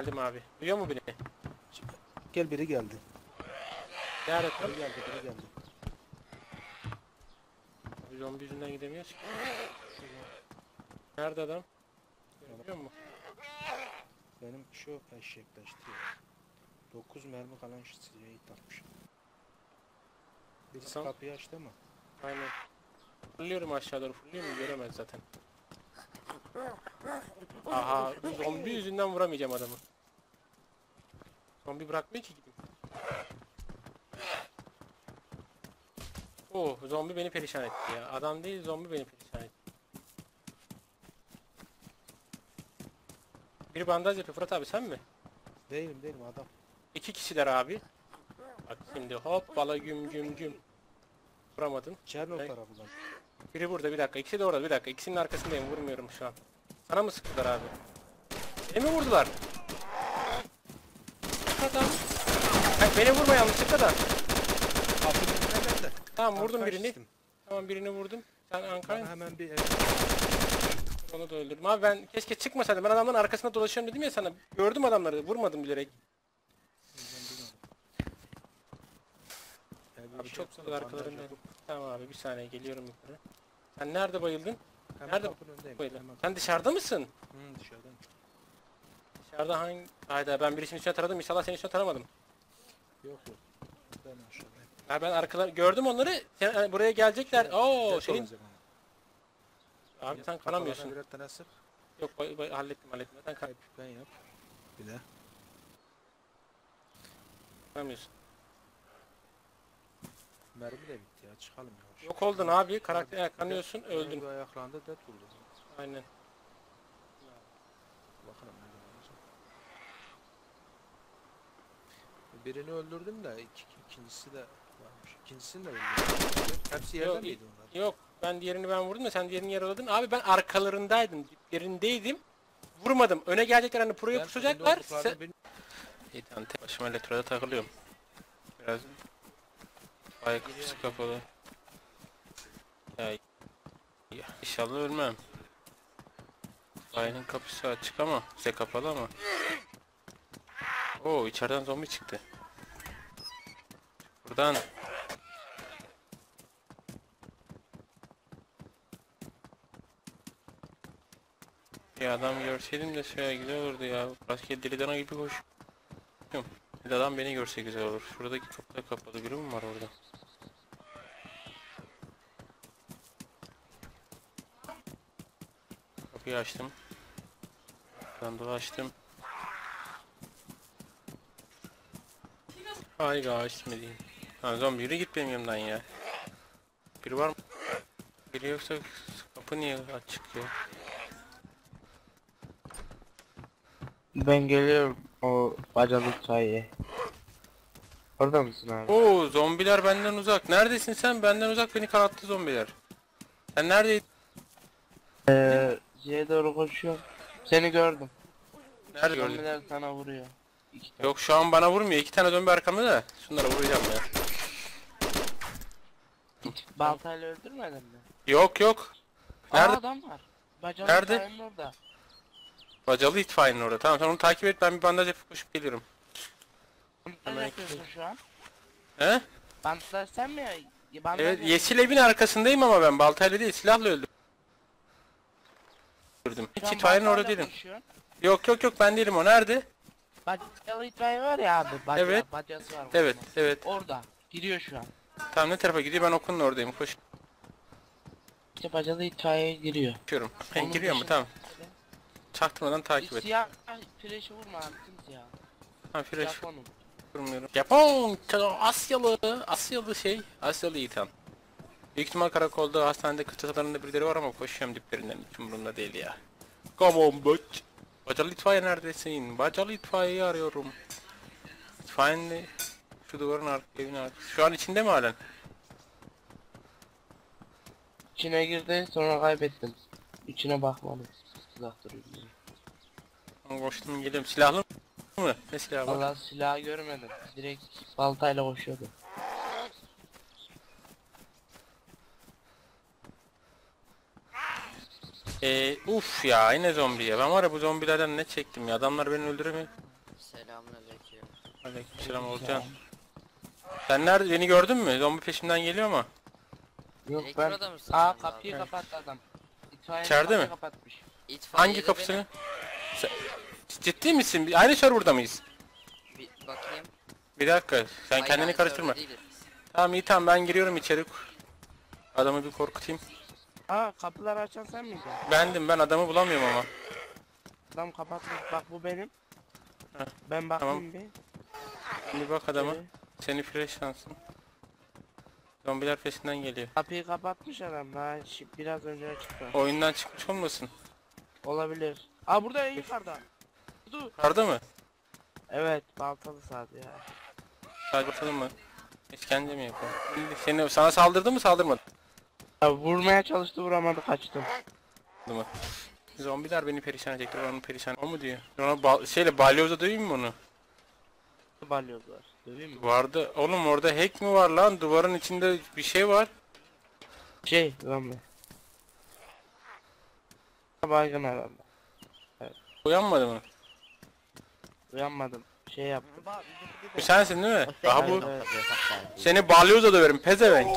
Halim abi. Duyuyor mu beni? Gel biri geldi. Nerede? Biri geldi biri geldi. Abi zombi yüzünden gidemiyoruz ki. Nerede adam? Görüyor musun? Benim şu eşekleşti ya. 9 mermi kalan şu silahı takmış. Birisi Tamam. kapıyı açtı mı? Aynen. Fırlıyorum aşağı doğru fırlıyorum göremez zaten. Aha zombi yüzünden vuramayacağım adamı. Zombi bırakmıyor ki gideyim. Oh zombi beni perişan etti ya. Adam değil zombi beni perişan etti. Bir bandaj yapıyor Fırat abi sen mi? Değilim değilim adam. İki kişiler abi. Bak şimdi hop bala güm güm güm. Vuramadın. Çerno Ne? tarafından. Biri burada bir dakika. İkisi de orada bir dakika. İkisinin arkasındayım. Vurmuyorum şu an. Sana mı sıktılar abi? Beni mi vurdular? Adam. Ha, beni vurma yanlışlıkla da. Kapının önüne geldi. Tamam vurdum birini. Tamam birini vurdum. Sen Bana Ankara hemen bir onu da öldürdüm. Abi ben keşke çıkmasaydım. Ben adamların arkasında dolaşıyorum dedim ya sana. Gördüm adamları. Vurmadım bilerek. Abi çok güzel arkalarında. Tamam abi bir saniye geliyorum yukarı. Sen nerede bayıldın? Hemen Nerede kapının önündeyim. Bayıldın. Hemen. Sen dışarıda mısın? Hı, dışarıdan. Dışarıda hangi... Hayda ben birisinin üstüne taradım. İnşallah senin üstüne taramadım. Yok yok. Ben aşağıdayım. Ha ben arkalar gördüm onları. Sen, hani buraya gelecekler. Oo senin ama. abi sen kanamıyorsun. Birer tane sık. Yok bay, bay, hallettim hallettim. Sen kan- ben yap. Bir de. kanamıyorsun. Mermi de bitti ya. Çıkalım yavaş. Yok oldun abi. Karakter kanıyorsun öldün. ayaklandı det vurdu. Aynen. Birini öldürdüm de iki, ikincisi de varmış. İkincisini de öldürdüm. Hepsi yerde Yok, miydi onlar? Yok ben diğerini ben vurdum da sen diğerini yaraladın. Abi ben arkalarındaydım. Diplerindeydim. Vurmadım. Öne gelecekler hani Ben pusacaklar. Sen... İyi tamam tek başıma elektroda takılıyorum. Biraz ay kapısı kapalı. Ya, ya inşallah ölmem. Ayının kapısı açık ama size kapalı ama. Oo içeriden zombi çıktı. Buradan Ya adam görseydim de şöyle güzel olurdu ya. Rastgele deli dana gibi koş. Bir adam beni görse güzel olur. Şuradaki kapı da kapalı. Biri mi var orada? Kapıyı açtım. Ben dolaştım. Hay guys mi diyeyim. Ha zombi yürü git benim yanımdan ya. Biri var mı? Biri yoksa kapı niye açık ya? Ben geliyorum o bacalı sayıya. Orada mısın abi? Oo zombiler benden uzak. Neredesin sen? Benden uzak beni kanattı zombiler. Sen neredeydin? Ee, C'ye doğru koşuyorum. Seni gördüm. Nerede gördün? Zombiler sana vuruyor. İki tane. Yok şu an bana vurmuyor. İki tane zombi arkamda da. Şunlara vuracağım ya. Baltayla öldürmedin mi? Yok yok. Nerede? Aa adam var. Bacalı Nerede? sayının orada. Bacalı itfaiyenin orada. Tamam sen onu takip et. Ben bir bandaj yapıp koşup. Bandaj Hemen yapıyorsun şu an. He? Bandaj sen mi? ya? Bandaj Evet yapıyorsun. yeşil evin arkasındayım ama ben baltayla değil silahla öldüm. Öldürdüm. Şu an itfaiyenin orada baltayla değilim. koşuyorsun. Yok yok yok ben değilim o. Nerede? Bacalı itfaiye var ya abi. Baca, Evet. Bacası var. Evet evet. Orada. Giriyor şu an. Tamam ne tarafa gidiyor ben okulun oradayım. İşte bacalı itfaiye giriyor. Koşuyorum. Onun giriyor mu? dışında- Tamam. Çaktırmadan takip et. Siyah flaşı vurma abi. Tüm siyah. Ha flash. Japonum. Durmuyorum. Japon, Asyalı, Asyalı şey, Asyalı Ethan. Büyük ihtimal karakolda, hastanede, kıtalarında birileri var ama koşuyorum diplerinden, hiç umurumda değil ya. Come on bitch. Bacalı itfaiye neredesin? Bacalı itfaiyeyi arıyorum. İtfaiyenin şu duvarın arka, evin arkası. Şu an içinde mi halen? İçine girdi sonra kaybettim. İçine bakmadım. Uzak duruyor. Ben Koştum geliyorum. Silahlı mı? Ne silahı var? Valla silahı görmedim. Direkt baltayla koşuyordu. Ee, uf ya yine zombi ya. Ben var ya bu zombilerden ne çektim ya. Adamlar beni öldüremiyor. Selamünaleyküm. Aleykümselam Olcan. Sen nerede? Beni gördün mü? Zombi peşimden geliyor mu? Yok ben... Mısın Aa sen kapıyı abi? kapattı adam. İtfaiye İçeride kapıyı mi? kapatmış. Hangi kapısını? Sen- Ciddi misin? Bir- Aynı serverda mıyız? benim. Bir bakayım. Bir dakika. Sen Hayır, kendini aynı karıştırma. server değiliz. Tamam iyi tamam ben giriyorum içeri. Adamı bir korkutayım. Aa kapıları açan sen miydin? Bendim ben adamı bulamıyorum ama. Adam kapatmış. Bak bu benim. Heh, Ben bakayım bir. Şimdi bak adama. Ee, Seni fresh şansın. Zombiler peşinden geliyor. Kapıyı kapatmış adam. Şi- biraz önce çıktı. Oyundan çıkmış olmasın? Olabilir. Aa burada en yukarıda. Dur. Karda mı? Evet baltalı saat ya. Sadece bakalım mı? İşkence mi yapıyor? Şimdi Seni, sana saldırdı mı saldırmadı ya vurmaya çalıştı vuramadı kaçtım. mı? Zombiler beni perişan edecektir. Onu perişan. O mu diyor? Ona bal şeyle balyozla döveyim mi onu? Balyoz var. Döveyim mi? Vardı. Oğlum orada hack mi var lan? Duvarın içinde bir şey var. Şey zombi. Baygın herhalde. Uyanmadı mı? Uyanmadım. Şey yaptım. Bu sensin değil mi? Daha bu. Seni balyozla döverim pezevenk.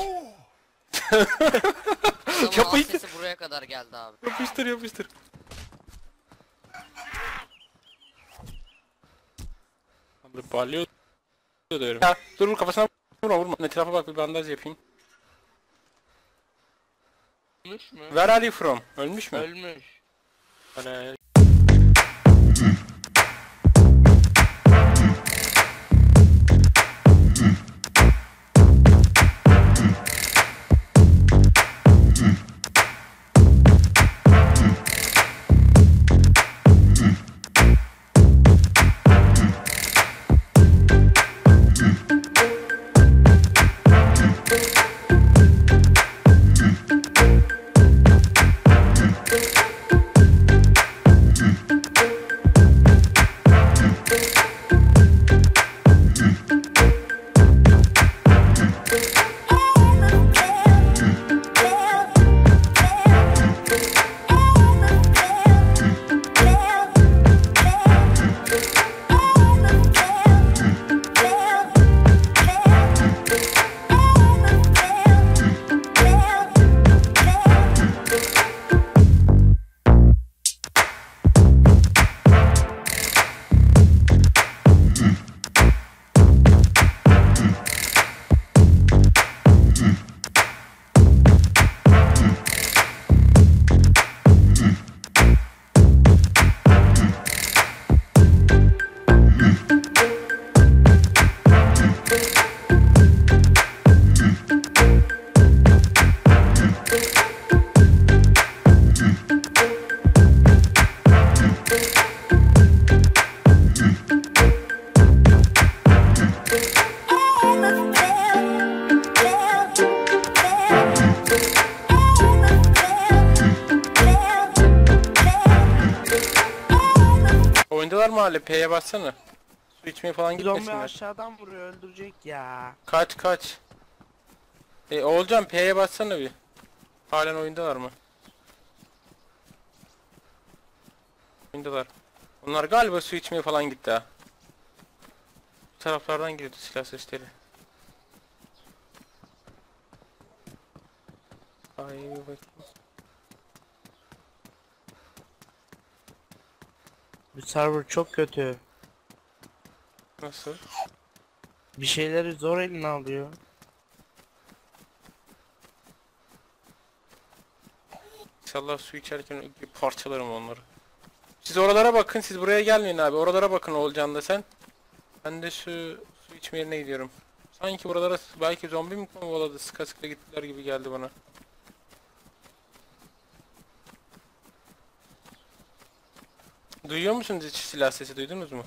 Yapıştır. sesi buraya kadar geldi abi. Yapıştır yapıştır. Ya dur dur kafasına vurma vurma. Etrafa bak bir bandaj yapayım. Ölmüş mü? Where are you from? Ölmüş mü? Ölmüş. Hani hala? P'ye bassana. Su içmeye falan Zombi gitmesinler. aşağıdan vuruyor öldürecek ya. Kaç kaç. E Oğulcan P'ye bassana bir. Halen oyundalar mı? Oyundalar. Onlar galiba su içmeye falan gitti ha. Bu taraflardan geliyordu silah sesleri. Ay bakayım. Bu server çok kötü. Nasıl? Bir şeyleri zor eline alıyor. İnşallah su içerken parçalarım onları. Siz oralara bakın, siz buraya gelmeyin abi. Oralara bakın Oğulcan da sen. Ben de şu su içme yerine gidiyorum. Sanki buralara belki zombi mi kovaladı, sıka sıka gittiler gibi geldi bana. Duyuyor musunuz hiç silah sesi duydunuz mu?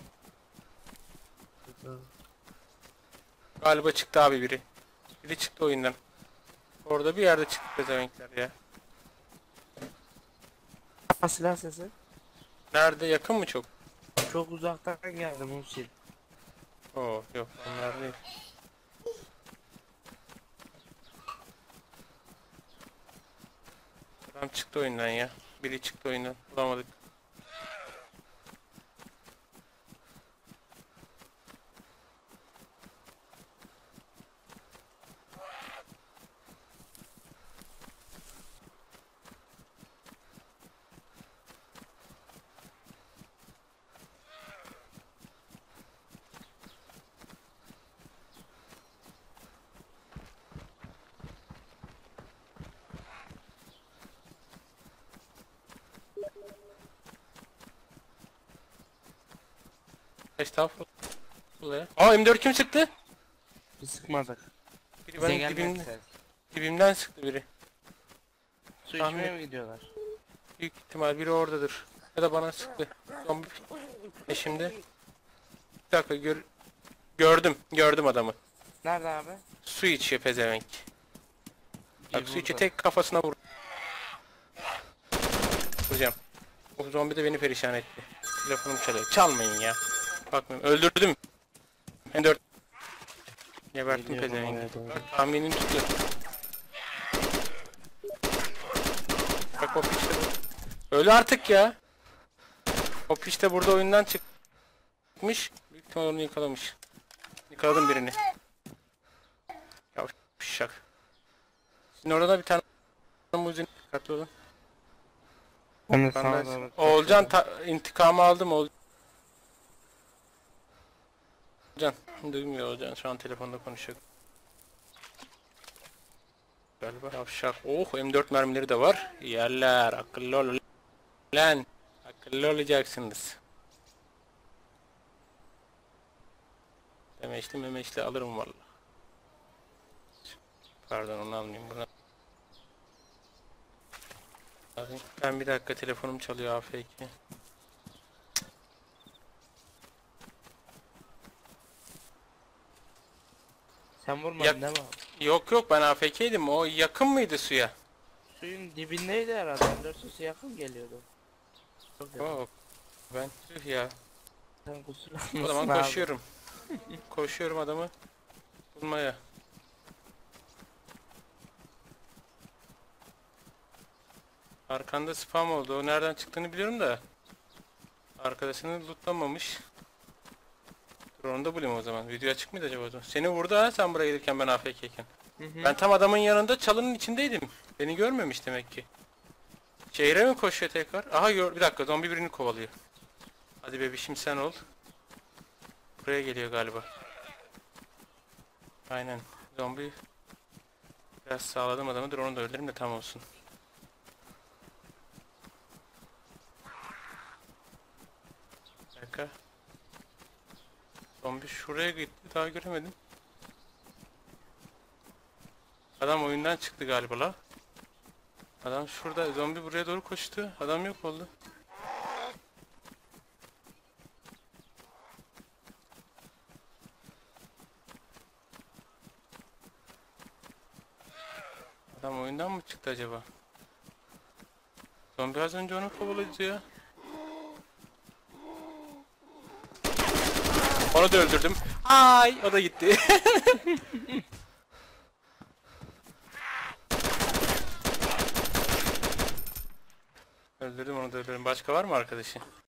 Galiba çıktı abi biri. Biri çıktı oyundan. Orada bir yerde çıktı pezevenkler ya. Ha, silah sesi. Nerede yakın mı çok? Çok uzaktan geldi Musil. Oo yok onlar değil. Adam çıktı oyundan ya. Biri çıktı oyundan. Bulamadık. Estağfurullah. ya. Aa M4 kim sıktı? Biz sıkmadık. Biri Bize benim gelmedi dibimden, ses. dibimden sıktı biri. Su Tahmin içmeye et. mi gidiyorlar? Büyük ihtimal biri oradadır. Ya da bana sıktı. Zombi. E şimdi. Bir dakika gör... Gördüm. Gördüm adamı. Nerede abi? Su içiyor pezevenk. Bak su içi tek kafasına vur. Hocam. O zombi de beni perişan etti. Telefonum çalıyor. Çalmayın ya. Bakmayın. Öldürdüm. Ben dört. Geberttim doğru. Tahminin tuttu. Bak o piç de bu. Öyle artık ya. O piç de burada oyundan çıkmış. Büyük ihtimal onu yakalamış. Yakaladım birini. Ya şak. Şimdi orada da bir tane muzin dikkatli olun. Ben de Oğulcan ta- intikamı aldım Oğulcan. Duymuyor Oğulcan şu an telefonda konuşuyor. Galiba yavşak. Oh M4 mermileri de var. Yerler akıllı ol lan. Akıllı olacaksınız. Demeçli memeçli alırım valla. Pardon onu almayayım buna. Ben bir dakika telefonum çalıyor AFK. Sen vurmadın Yak- değil mi abi? Yok yok ben AFK'ydim. O yakın mıydı suya? Suyun dibindeydi herhalde. Dört yakın geliyordu. Çok yakın. Ben tüh ya. Sen kusura O zaman abi. koşuyorum. koşuyorum adamı bulmaya. Arkanda spam oldu. O nereden çıktığını biliyorum da. Arkadaşını lootlamamış. Dur onu da bulayım o zaman. Video açık mıydı acaba? o zaman? Seni vurdu ha sen buraya gelirken ben AFK'yken. Ben tam adamın yanında çalının içindeydim. Beni görmemiş demek ki. Şehre mi koşuyor tekrar? Aha gör bir dakika zombi birini kovalıyor. Hadi bebişim sen ol. Buraya geliyor galiba. Aynen. Zombi biraz sağladım adamı. Dur onu da öldüreyim de tam olsun. Bir dakika. Zombi şuraya gitti. Daha göremedim. Adam oyundan çıktı galiba la. Adam şurada. Zombi buraya doğru koştu. Adam yok oldu. Adam oyundan mı çıktı acaba? Zombi az önce onu kovaladı ya. Da öldürdüm. Ay o da gitti. Öldürdüm onu da öldürdüm. Başka var mı arkadaşı?